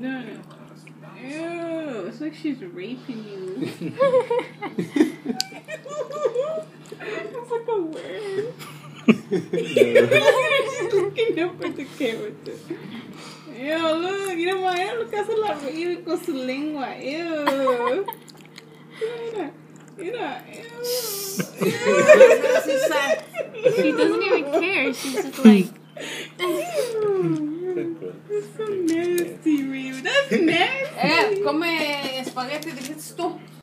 No. Ew. It's like she's raping you. it's like a word. she's looking up at the camera. too. Ew, look. You know Maya, look hace la baby con su lengua. Ew. Mira, mira. Ew. she doesn't even care. She's just like, nasty, Ryu, that's nasty. Eh, come spaghetti di pesto.